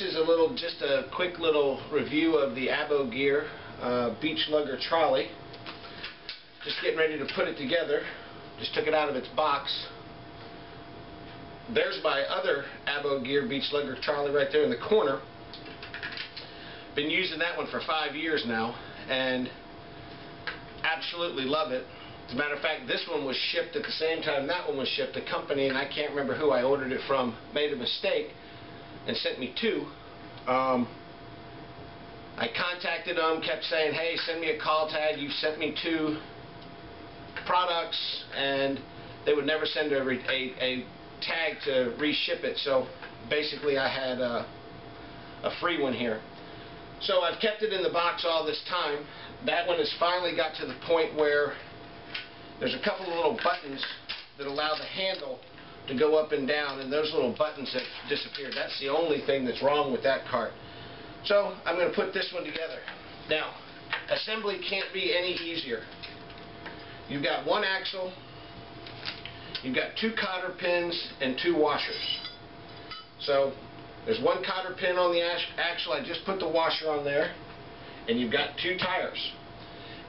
is a little, just a quick little review of the Abo Gear uh, Beach Lugger Trolley. Just getting ready to put it together. Just took it out of its box. There's my other Abo Gear Beach Lugger Trolley right there in the corner. Been using that one for five years now and absolutely love it. As a matter of fact, this one was shipped at the same time that one was shipped. The company, and I can't remember who I ordered it from, made a mistake and sent me two. Um, I contacted them, kept saying, hey, send me a call tag. You sent me two products, and they would never send a, a, a tag to reship it. So basically, I had a, a free one here. So I've kept it in the box all this time. That one has finally got to the point where there's a couple of little buttons that allow the handle to go up and down, and those little buttons have disappeared. That's the only thing that's wrong with that cart. So I'm going to put this one together. Now, assembly can't be any easier. You've got one axle, you've got two cotter pins, and two washers. So there's one cotter pin on the axle. I just put the washer on there. And you've got two tires.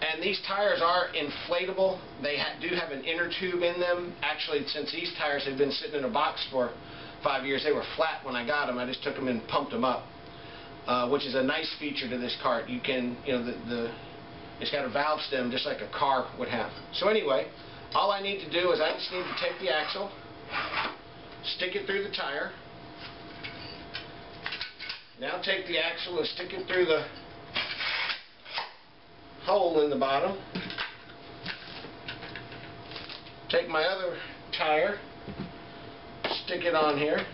And these tires are inflatable. They ha do have an inner tube in them. Actually, since these tires have been sitting in a box for five years, they were flat when I got them. I just took them and pumped them up, uh, which is a nice feature to this cart. You can, you know, the, the it's got a valve stem just like a car would have. So anyway, all I need to do is I just need to take the axle, stick it through the tire, now take the axle and stick it through the hole in the bottom. Take my other tire, stick it on here.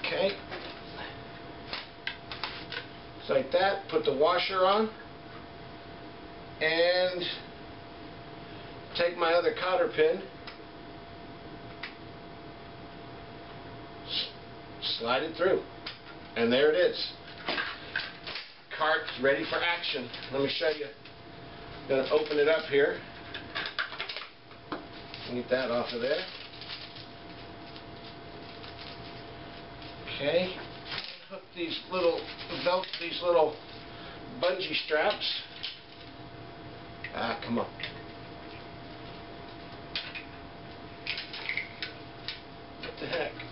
Okay. Just like that. Put the washer on. And take my other cotter pin slide it through. And there it is. Cart ready for action. Let me show you. I'm going to open it up here. Get that off of there. Okay. Hook these little belt, these little bungee straps. Ah, come on. What the heck?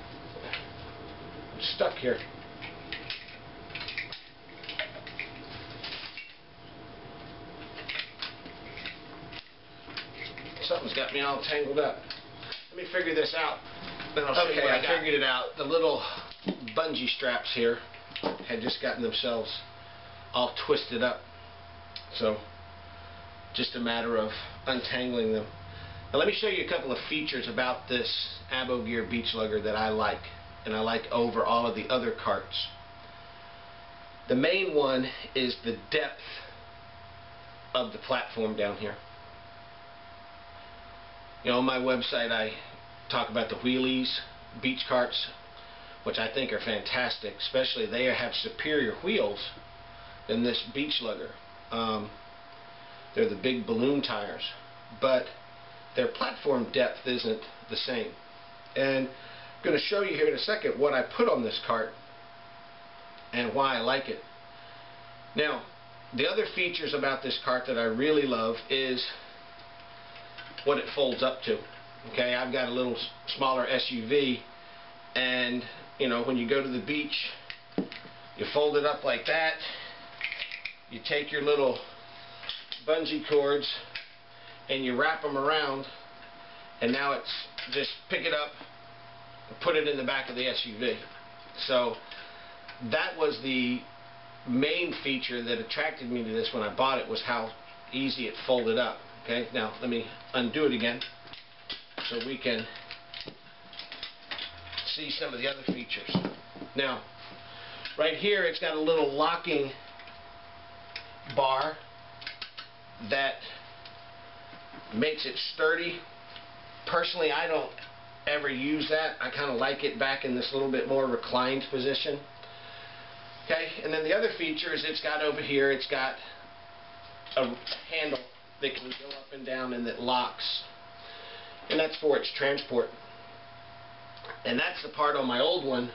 Here. Something's got me all tangled up. Let me figure this out. Then I'll okay, I, I figured it out. The little bungee straps here had just gotten themselves all twisted up. So, just a matter of untangling them. Now let me show you a couple of features about this Abo Gear Beach Lugger that I like and I like over all of the other carts. The main one is the depth of the platform down here. You know, on my website I talk about the Wheeleez, beach carts, which I think are fantastic, especially they have superior wheels than this beach lugger. Um, they're the big balloon tires, but their platform depth isn't the same. And going to show you here in a second what I put on this cart and why I like it. Now, the other features about this cart that I really love is what it folds up to. Okay, I've got a little smaller SUV and you know when you go to the beach you fold it up like that you take your little bungee cords and you wrap them around and now it's just pick it up put it in the back of the SUV. So that was the main feature that attracted me to this when I bought it was how easy it folded up. Okay, now let me undo it again so we can see some of the other features. Now, right here it's got a little locking bar that makes it sturdy. Personally, I don't ever use that. I kind of like it back in this little bit more reclined position. Okay, and then the other feature is it's got over here, it's got a handle that can go up and down and that locks. and that's for its transport. And that's the part on my old one.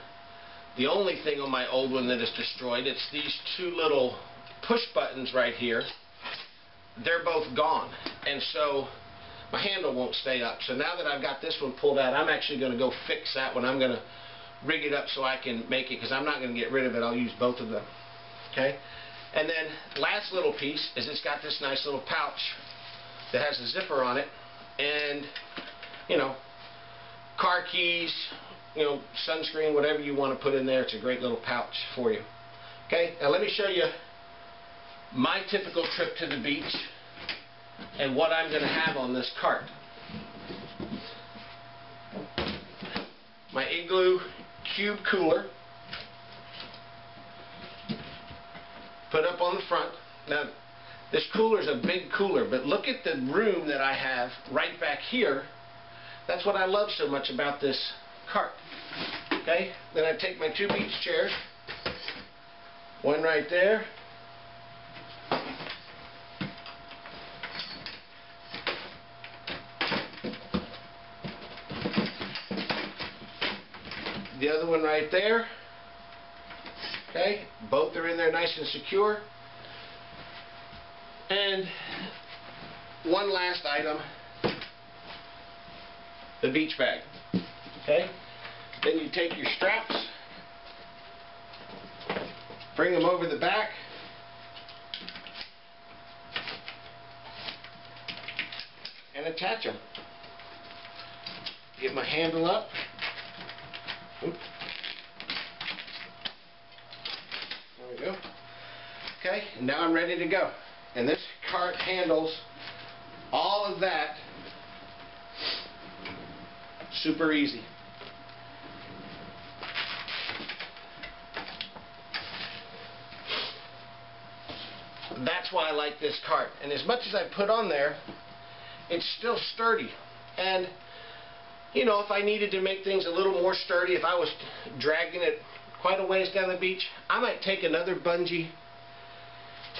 The only thing on my old one that is destroyed, it's these two little push buttons right here. They're both gone. And so my handle won't stay up. So now that I've got this one pulled out, I'm actually going to go fix that one. I'm going to rig it up so I can make it because I'm not going to get rid of it. I'll use both of them. Okay? And then last little piece is it's got this nice little pouch that has a zipper on it and you know car keys you know sunscreen whatever you want to put in there it's a great little pouch for you okay now let me show you my typical trip to the beach and what I'm going to have on this cart my igloo cube cooler put up on the front now this cooler is a big cooler, but look at the room that I have right back here. That's what I love so much about this cart. Okay, then I take my two beach chairs, one right there, the other one right there. Okay, both are in there nice and secure. And one last item, the beach bag. Okay? Then you take your straps, bring them over the back, and attach them. Get my handle up. There we go. Okay, and now I'm ready to go. And this cart handles all of that super easy. That's why I like this cart. And as much as I put on there, it's still sturdy. And, you know, if I needed to make things a little more sturdy, if I was dragging it quite a ways down the beach, I might take another bungee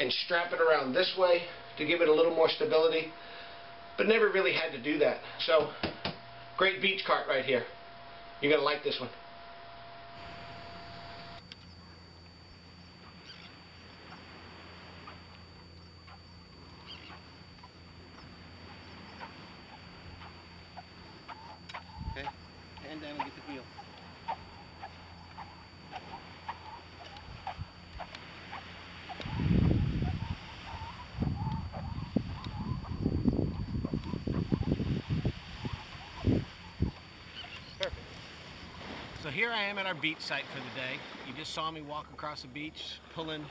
and strap it around this way to give it a little more stability but never really had to do that. So great beach cart right here. You're gonna like this one Okay, hand down and get the wheel. Perfect. So here I am at our beach site for the day. You just saw me walk across the beach pulling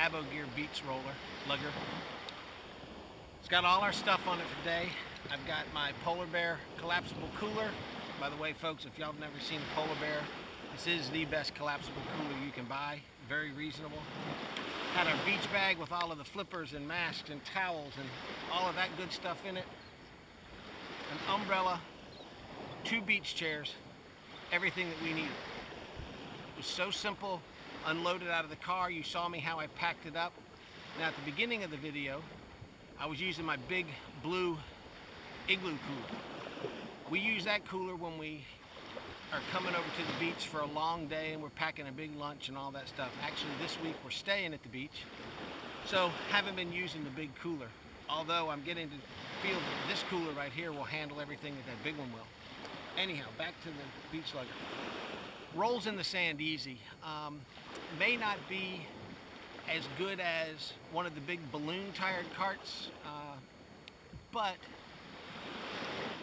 Abo Gear beach roller, lugger. It's got all our stuff on it for today. I've got my Polar Bear collapsible cooler. By the way, folks, if y'all have never seen a Polar Bear, this is the best collapsible cooler you can buy. Very reasonable. Had our beach bag with all of the flippers and masks and towels and all of that good stuff in it. An umbrella, two beach chairs, everything that we needed. It was so simple, unloaded out of the car. You saw me how I packed it up. Now at the beginning of the video, I was using my big blue igloo cooler. We use that cooler when we are coming over to the beach for a long day and we're packing a big lunch and all that stuff. Actually, this week we're staying at the beach, so haven't been using the big cooler. Although I'm getting to feel that this cooler right here will handle everything that that big one will. Anyhow, back to the beach lugger. Rolls in the sand easy. Um, may not be as good as one of the big balloon tired carts, uh, but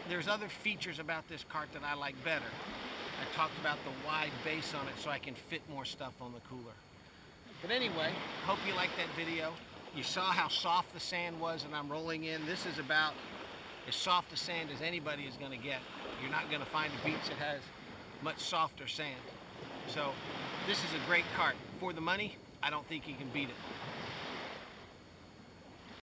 there's other features about this cart that I like better. I talked about the wide base on it so I can fit more stuff on the cooler. But anyway, hope you liked that video. You saw how soft the sand was and I'm rolling in. This is about as soft a sand as anybody is gonna get. You're not gonna find a beach that has much softer sand. So this is a great cart. For the money, I don't think you can beat it.